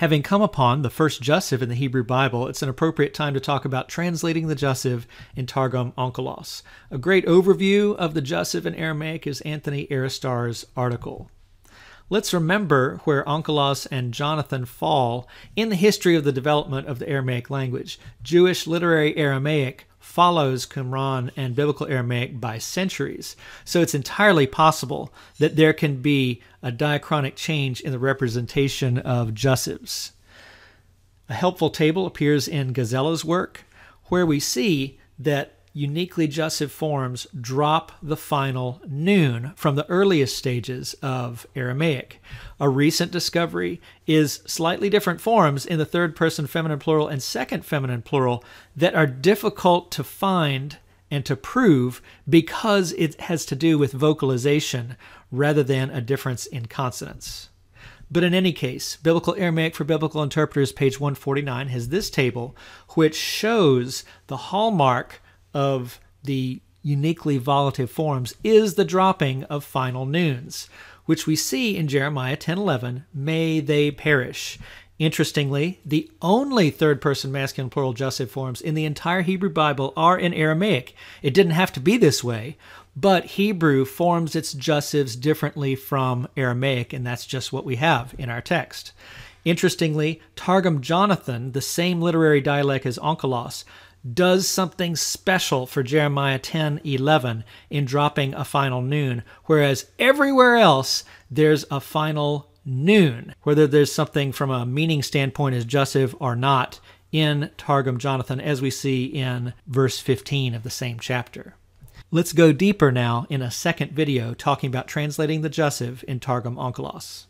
Having come upon the first Jussive in the Hebrew Bible, it's an appropriate time to talk about translating the Jussive in Targum Onkelos. A great overview of the Jussive in Aramaic is Anthony Aristar's article. Let's remember where Onkelos and Jonathan fall in the history of the development of the Aramaic language. Jewish literary Aramaic follows Qumran and Biblical Aramaic by centuries, so it's entirely possible that there can be a diachronic change in the representation of Jussives. A helpful table appears in Gzella's work, where we see that uniquely jussive forms drop the final noon from the earliest stages of Aramaic. A recent discovery is slightly different forms in the third person feminine plural and second feminine plural that are difficult to find and to prove because it has to do with vocalization rather than a difference in consonants. But in any case, Biblical Aramaic for Biblical Interpreters, page 149, has this table which shows the hallmark of the uniquely volitive forms is the dropping of final noons, which we see in Jeremiah 10:11, "May they perish." Interestingly, the only third person masculine plural jussive forms in the entire Hebrew Bible are in Aramaic. It didn't have to be this way, but Hebrew forms its jussives differently from Aramaic, and that's just what we have in our text. Interestingly, Targum Jonathan, the same literary dialect as Onkelos, does something special for Jeremiah 10 11 in dropping a final noon, whereas everywhere else there's a final noon. Whether there's something from a meaning standpoint as jussive or not in Targum Jonathan, as we see in verse 15 of the same chapter. Let's go deeper now in a second video talking about translating the jussive in Targum Onkelos.